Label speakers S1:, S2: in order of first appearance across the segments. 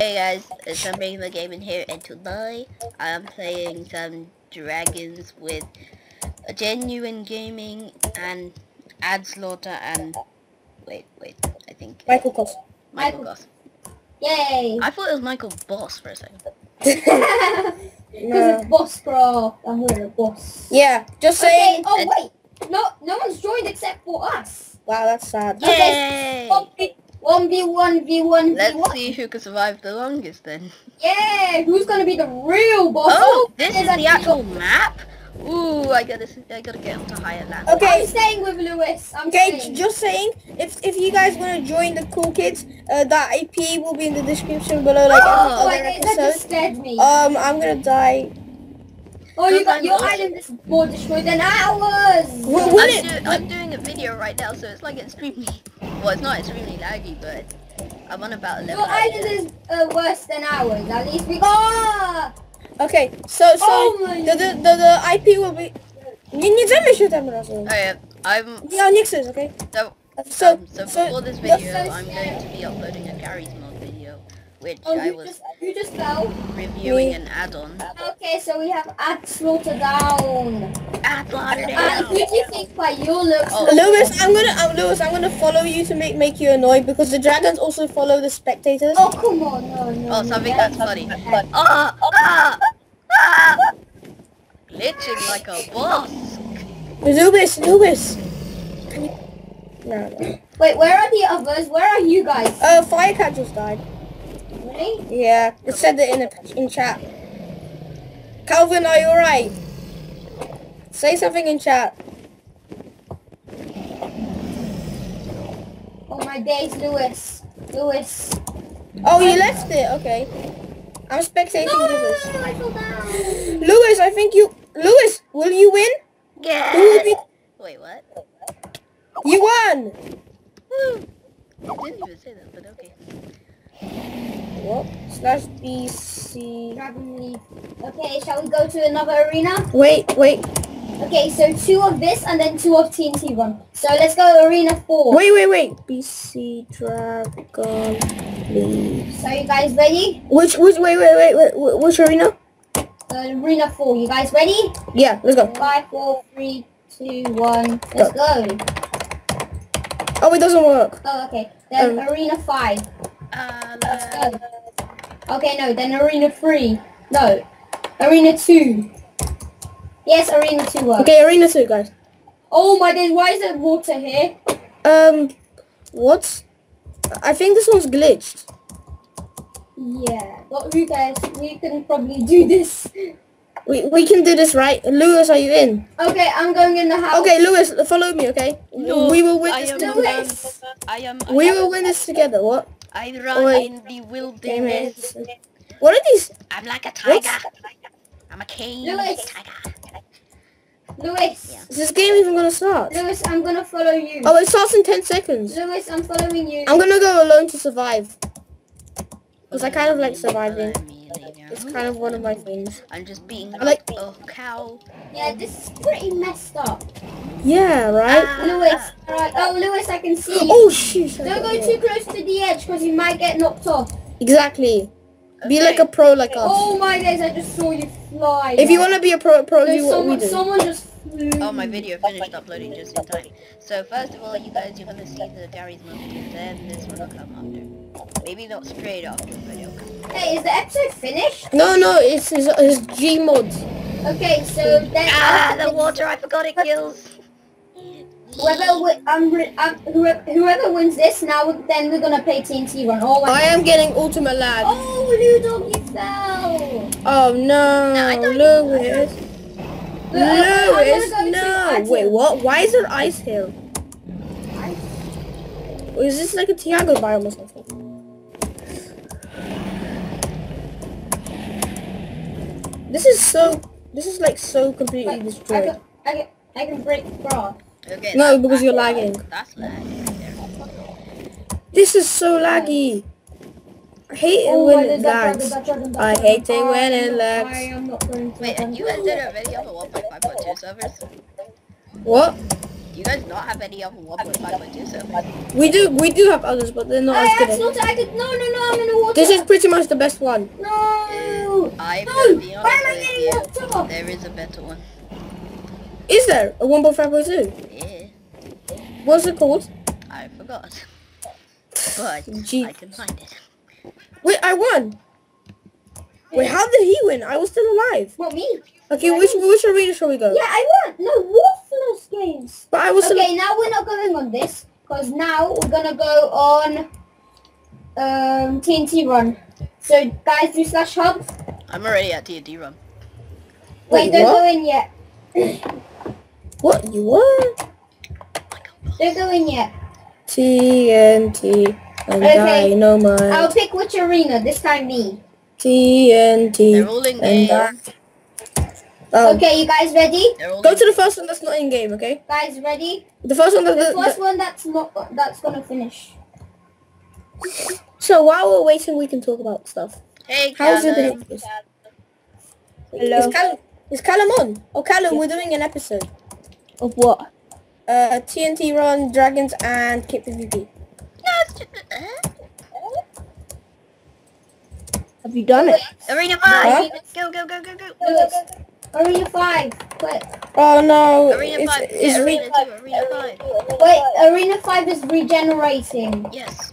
S1: Hey guys, uh, it's I'm making the game in here and tonight I'm playing some dragons with a genuine gaming and AdSlaughter and wait, wait, I think
S2: Michael Koss.
S1: Michael
S3: Michael.
S1: Goss.
S3: Yay!
S1: I thought it was Michael Boss for a second.
S3: Because
S2: No.
S3: it's boss, bro. I'm with a boss.
S2: Yeah, just
S3: Okay,
S2: saying.
S3: oh wait. No, no one's joined except for us.
S2: Wow, that's sad.
S1: Yay!
S3: 1v1, v1, v1
S1: Let's
S3: v1.
S1: see who can survive the longest then.
S3: Yeah, who's gonna be the real boss?
S1: Oh, this is
S3: there's
S1: the
S3: a-
S1: actual map? Ooh, I gotta, I gotta get up to higher land.
S2: Okay.
S3: I'm staying with Lewis. I'm
S2: Okay,
S3: staying.
S2: just saying, if if you guys want to join the Cool Kids, uh, that IP will be in the description below, like
S3: oh,
S2: every
S3: my
S2: other
S3: God, that just
S2: episode.
S3: scared me.
S2: Um, I'm gonna die.
S3: Oh, you
S1: because
S3: got
S1: I'm
S3: your
S1: also-
S3: island is more destroyed than ours.
S2: Wh-
S1: I'm, do- I'm doing a video right now, so it's like extremely, well, it's not extremely laggy, but I'm on about 11.
S3: Your island is uh, worse than ours. At least we got.
S2: okay, so so
S3: Oh
S2: the, the the the IP will be. Nie, nie zajmę się tym razem.
S1: Oh, yeah, I'm,
S2: Ja nie chcesz, okay?
S1: so,
S2: So
S1: um, so
S2: so
S1: before this video, I'm going to be uploading a Garry's Mod video, which
S3: Oh,
S1: I
S3: you
S1: was
S3: just you just fell.
S1: reviewing
S2: Me.
S1: an add-on.
S3: Okay, so we have AdSlaughter down.
S1: Add
S3: who do you think by your looks?
S1: Oh.
S2: Lewis, I'm gonna um, Lewis, I'm gonna follow you to make make you annoyed because the dragons also follow the spectators.
S3: Oh come on, no, no.
S1: Oh,
S3: no,
S1: something
S3: that's
S1: that's funny. Ah, ah, ah. Glitching like a boss.
S2: Lewis, Lewis. No, no.
S3: Wait, where are the others? Where are you guys?
S2: Uh, Firecat just died.
S3: Really?
S2: Yeah, it said it in the in chat. Calvin, are you alright? Say something in chat.
S3: Oh my days, Lewis. Lewis.
S2: Oh, you left it. Okay. I'm spectating
S3: No,
S2: Lewis.
S3: I fell down.
S2: Lewis, I think you. Lewis, will you win? Who will
S1: Yeah.
S2: be?
S1: Wait, what?
S2: You won.
S1: I didn't even say that, but okay.
S2: What? Slash BC.
S3: Dragon League. Okay, shall we go to another arena?
S2: Wait, wait,
S3: Okay, so two of this and then two of TNT one. So let's go arena four.
S2: wait, wait, wait. BC Dragon League.
S3: So you guys ready?
S2: Which, which, wait, wait, wait, wait, which arena?
S3: Uh, arena four. You guys ready?
S2: Yeah, let's go.
S3: Five, four, three, two, one. Let's go.
S2: Oh, it doesn't work.
S3: Oh, okay. Then
S2: Um,
S3: arena five.
S1: Uh,
S3: Let's go. Okay, no. Then arena three. No. Arena two. Yes, arena two works.
S2: Okay, arena two, guys.
S3: Oh my days, why is there water here?
S2: Um, what? I think this one's glitched.
S3: Yeah, but who cares? We can probably do this.
S2: We we can do this, right? Lewis, are you in?
S3: Okay, I'm going in the house.
S2: Okay, Lewis, follow me, okay?
S1: No,
S2: we will win
S1: I
S2: this.
S1: am,
S2: together.
S3: Lewis.
S1: I am. I
S2: We will win this together. What?
S1: I run oh,
S2: Wait.
S1: in the wilderness.
S2: What are these?
S1: I'm like a tiger. I'm a king.
S3: Lewis.
S1: Tiger.
S3: Lewis.
S1: Yeah.
S2: Is this game even gonna start?
S3: Lewis, I'm gonna follow you.
S2: Oh, it starts in 10 seconds.
S3: Lewis, I'm following you.
S2: I'm gonna go alone to survive. Because I kind of like surviving. It's kind of one of my things.
S1: I'm just being
S2: I like-
S1: like a cow.
S3: Yeah, this is pretty messed up.
S2: Yeah, right?
S1: Ah.
S3: Lewis, alright. Oh, Lewis, I can see you.
S2: Oh, shoot.
S3: Don't go too close to the edge because you might get knocked off.
S2: Exactly. Be like a pro like us.
S3: Oh my days, I just saw you fly.
S2: If you want to be a pro, pro
S3: no,
S2: do what we
S3: someone,
S2: do.
S3: someone just flew.
S1: Oh, my video finished uploading just in time. So first of all, you guys, you're gonna see the Garry's Mod video, then this one will come after. Maybe not straight after, but it'll come.
S3: Hey, is the episode finished?
S2: No, no, it's his, his G mods.
S3: Okay, so then
S1: Ah, the water! I forgot it kills.
S3: whoever wi- um, um, whoever, whoever wins this now, then we're gonna play TNT run. Oh,
S2: I am getting ultimate lag.
S3: oh, blue dog, you fell.
S2: Oh no,
S1: No, I don't-
S2: Lewis.
S3: I'm
S2: Lewis, no. Wait, what? Why is there ice here? Is this like a taiga biome or something? This is so. This is like so completely
S3: Wait, I
S2: destroyed.
S3: can, I can, I can break grass.
S1: Okay.
S2: No,
S1: that-
S2: because you're
S1: that-
S2: lagging.
S1: That's lag. right there.
S2: This is so laggy. I hate it
S3: Oh,
S2: when it
S3: God, that dragon,
S2: lags.
S3: that dragon, that
S2: I hate it when it
S3: I
S2: lags.
S3: I am not going to.
S1: Wait, and you guys did a video for 1.5.2 servers?
S2: What?
S1: You you guys not have any other 1.5.2 servers?
S2: We do, we do have others, but they're not
S3: I
S2: as good.
S3: that's
S2: as-
S3: not I could no no no I'm in the water.
S2: This is pretty much the best one.
S3: no.
S1: I'm
S3: No!
S1: gonna be
S3: Why am I
S1: with
S3: getting
S1: you.
S3: water?
S1: There is a better one.
S2: Is there a 1.5.2?
S1: Yeah,
S2: What's it called?
S1: I forgot. But
S2: Gee.
S1: I can find it.
S2: Wait, I won. Wait, how did he win? I was still alive.
S3: What me?
S2: Okay, which which arena shall we go?
S3: Yeah, I won. No, Wolfless games.
S2: But I was still.
S3: Okay, now we're not going on this because now we're gonna go on um, TNT run. So guys, do slash hub.
S1: I'm already at TNT run.
S3: Wait,
S2: Wait,
S3: don't
S2: what?
S3: go in yet.
S2: What you what?
S3: Don't go in yet.
S2: TNT and
S3: Okay.
S2: dynamite.
S3: I'll pick which arena. This time me.
S2: TNT
S1: They're all in
S2: and
S1: game.
S2: di- Oh.
S3: Okay, you guys ready?
S2: Go to the first one that's not in game, okay?
S3: Guys ready?
S2: The first one that.
S3: The
S2: that-
S3: first
S2: that-
S3: one that's not that's gonna finish.
S2: so while we're waiting, we can talk about stuff.
S1: Hey,
S2: How's your
S1: Callum.
S2: day?
S3: Hello.
S2: Is Callum, is Callum on? Oh, Callum, we're doing an episode.
S3: Of what?
S2: Uh, TNT Run, Dragons, and Kit PvP.
S1: No, it's just, uh,
S3: Have you done it?
S1: Arena
S2: Huh?
S1: 5! Go, go, go, go, go!
S3: Lewis, Arena five. Quick.
S2: Oh no,
S1: Arena
S2: it's,
S1: 5,
S2: it's
S1: yeah,
S2: re-
S1: Arena 2, Arena 5.
S3: Wait, Arena five is regenerating.
S1: Yes.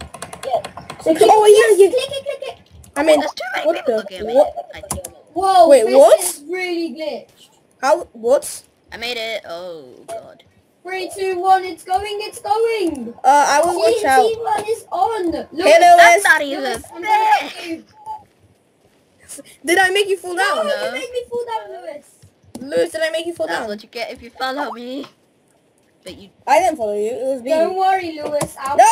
S3: So click,
S2: Oh, yeah, yeah.
S3: click it, click it.
S2: I mean,
S1: There's too many
S2: what
S1: people
S2: the?
S1: looking at me,
S2: What?
S1: I think.
S3: Whoa,
S2: Wait,
S3: this
S2: what?
S3: is really glitched.
S2: How? What?
S1: I made it. Oh, God.
S3: Three, two, one, it's going, it's going.
S2: Uh, I will watch out.
S3: TNT run is on. Look,
S2: Hey,
S1: That's not even fair!
S3: gonna get you.
S2: Did I make you fall
S3: No,
S2: down?
S1: No.
S3: you made me fall down, Lewis.
S2: Lewis, did I make you fall
S1: That's
S2: down?
S1: what you get if you follow me. But you...
S2: I didn't follow you. It was me.
S3: Don't worry, Lewis. I'll
S2: No!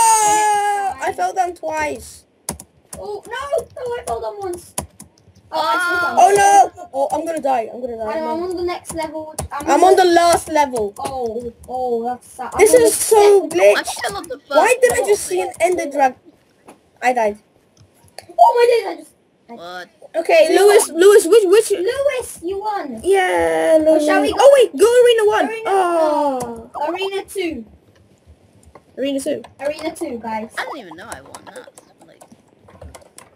S2: I fell down twice.
S3: Oh, no, no, I fell down once. Oh, I.
S2: Oh no! Oh, I'm gonna die. I'm gonna
S3: I
S2: die.
S3: I'm on the next level.
S2: I'm on the last level.
S3: Oh, oh, that's sad.
S2: This is so
S1: I'm
S2: glitched.
S1: still on the first
S2: Why did I just see an ender dragon? I died.
S3: Oh my days, I just...
S1: What?
S2: Okay, Lewis, Lewis, which, which?
S3: Lewis, you won.
S2: Yeah, Lewis.
S3: shall we go-
S2: Oh wait, go arena one.
S3: Arena,
S2: Oh,
S3: uh, arena 2.
S2: arena two.
S3: Arena 2, guys.
S1: I didn't even know I won that. Like,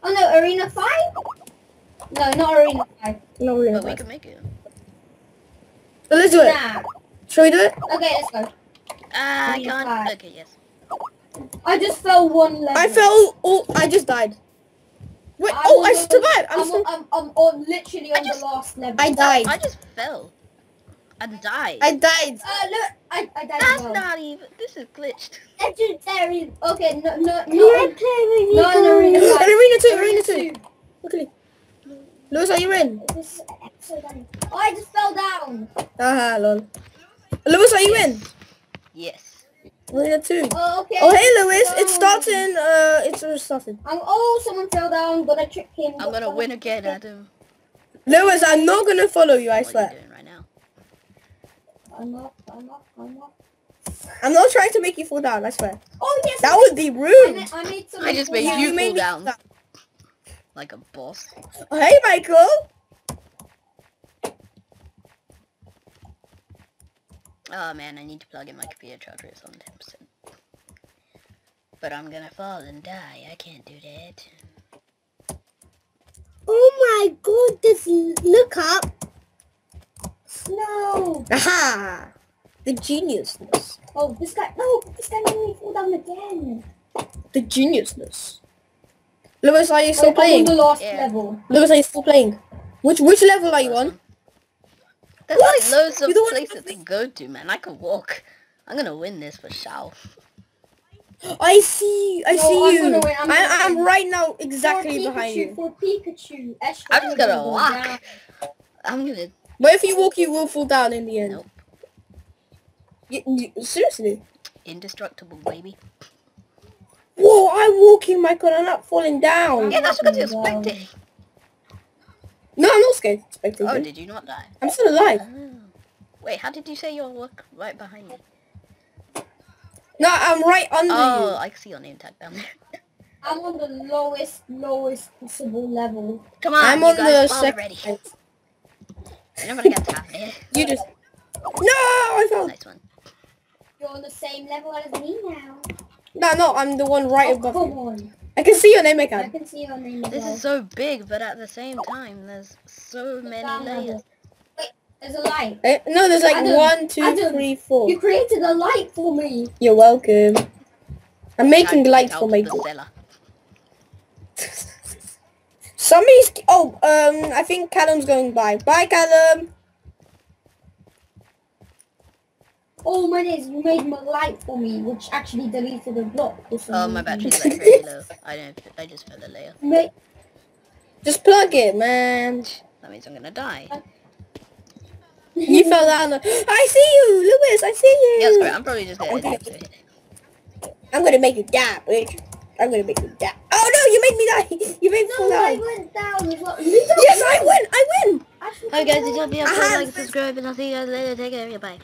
S3: Oh no, Arena 5? No, not Arena 5.
S2: No, arena
S1: but we can make it.
S2: So let's do it.
S3: Nah.
S2: Shall we do it?
S3: Okay, let's go.
S1: Ah, I can't.
S3: five.
S1: Okay, yes.
S3: I just fell one level.
S2: I fell. Oh, I just died. Wait.
S3: I'm
S2: Oh, I survived. I'm
S3: I'm,
S2: still.
S3: I'm, I'm on literally
S1: I
S3: on
S1: just-
S3: the last level.
S2: I died.
S1: I just fell. And died.
S2: I died.
S3: Uh, look, I, I died
S1: That's
S3: well.
S1: not even... This is glitched.
S3: Legendary. Okay, no, no, no.
S2: You're
S3: no, no, no, Arena 5.
S2: Arena two. Arena two. Okay. Lewis, are you in?
S3: This episode nine. Oh, I just fell down.
S2: Haha, lol. Lewis, are you in?
S1: Yes.
S2: Arena two.
S3: Oh, okay.
S2: Oh, hey, Lewis. It's starting. Uh, it's uh, starting.
S3: I'm, oh, someone fell down. Gonna trick him.
S1: I'm gonna win again, Adam.
S2: Lewis, I'm not gonna follow you. I
S1: What are you
S2: swear.
S1: doing right now?
S3: I'm not. I'm not. I'm up.
S2: I'm not trying to make you fall down. I swear.
S3: Oh yes.
S2: That would be
S3: made- I
S2: rude.
S3: made, I made.
S1: I just made
S2: Yeah,
S1: you
S2: made
S1: fall
S2: me
S1: down. Like a boss.
S2: Oh, hey, Michael.
S1: Oh man, I need to plug in my computer charger. It's on 10%. But I'm gonna fall and die. I can't do that.
S3: Oh my god! This look up. No.
S2: Aha! The geniusness.
S3: Oh, this guy. No, this guy made me fall down again.
S2: The geniusness. Lewis, are you still
S3: I'm on
S2: playing?
S3: the last
S1: Yeah.
S3: level.
S2: Lewis, are you still playing? Which which level are you on?
S1: There's
S2: What?
S1: like loads of
S2: You don't want
S1: places to go to, man. I could walk. I'm gonna win this for sure.
S2: I see. I
S3: No,
S2: see
S3: I'm
S2: you.
S3: gonna win, I'm
S2: I,
S3: gonna
S2: I'm right now
S3: For
S2: exactly
S3: Pikachu,
S2: behind you.
S3: For Pikachu. Ash
S1: I'm just gonna walk.
S3: down.
S1: I'm gonna...
S2: But if you walk, you will fall down in the end.
S1: Nope.
S2: Y- y- seriously?
S1: Indestructible, baby.
S2: Whoa! I'm walking, Michael. I'm not falling down.
S1: Yeah, that's because you're
S3: Wow.
S1: spectating.
S2: No, I'm not scared. Spectating.
S1: Oh, did you not die?
S2: I'm still alive.
S1: Oh. Wait, how did you say you're look right behind me?
S2: No, I'm right under
S1: Oh,
S2: you.
S1: I see your name tag down there.
S3: I'm on the lowest, lowest possible level.
S1: Come on,
S2: I'm on the second.
S1: You're never gonna get have it.
S2: You just. No, I fell.
S1: Nice one.
S3: You're on the same level as me now.
S2: No, no, I'm the one right
S3: Oh,
S2: above
S3: come
S2: you.
S3: on.
S2: I can see your name again.
S3: I can see your name as
S1: This is so big, but at the same time, there's so many
S3: Down
S1: layers.
S3: Wait, there's a light.
S2: Eh, No, there's like
S3: Adam,
S2: one, two,
S3: Adam,
S2: three, four.
S3: You created a light for me.
S2: You're welcome. I'm making
S1: Can't
S2: lights for
S1: out
S2: my
S1: of the
S2: god.
S1: cellar.
S2: Somebody's. Oh, um, I think Callum's going by. Bye, Callum.
S3: Oh my days, you made my light for me, which actually deleted the block.
S1: Oh,
S3: something.
S1: my battery's like really low. I don't. I just fell a layer.
S3: Ma-
S2: Just plug it, man.
S1: That means I'm gonna die.
S2: Uh, you fell down. The... I see you, Lewis. I see you.
S1: Yeah, screw it. I'm probably just gonna end it.
S2: I'm gonna make you die, bitch. I'm gonna make you die. Oh no, you made me die. You made me fall
S3: No, I
S2: down.
S3: went down as well. You don't
S2: Yes, I win. I win.
S3: actually
S1: Hi guys,
S3: go
S1: did you
S3: on.
S1: be
S2: I
S1: up to like, subscribe, and I'll see you guys later. Take care. Bye.